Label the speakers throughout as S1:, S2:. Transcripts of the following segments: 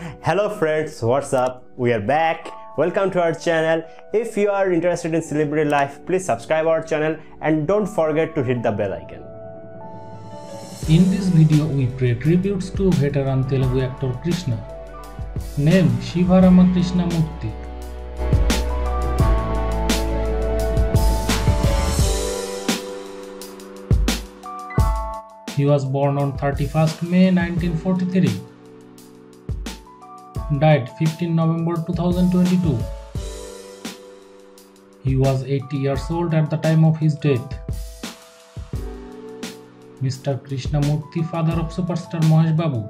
S1: Hello friends, what's up? We are back. Welcome to our channel. If you are interested in celebrity life, please subscribe our channel and don't forget to hit the bell icon.
S2: In this video, we pay tributes to veteran Telugu actor Krishna. Name Shiva. He was born on 31st May 1943. Died 15 November 2022. He was 80 years old at the time of his death. Mr. Krishnamurthy, father of superstar Mahesh Babu.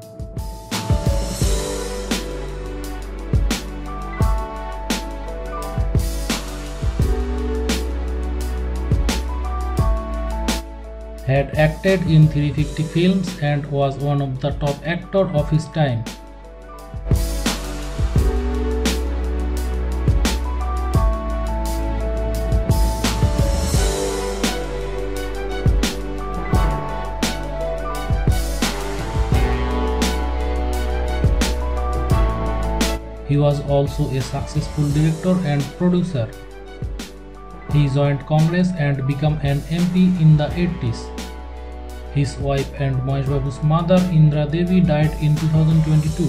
S2: Had acted in 350 films and was one of the top actor of his time. He was also a successful director and producer. He joined Congress and became an MP in the 80s. His wife and Mahesh Babu's mother Indira Devi died in 2022.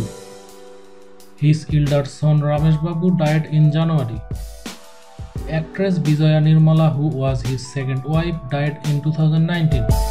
S2: His elder son Ramesh Babu died in January. Actress Vijaya Nirmala, who was his second wife, died in 2019.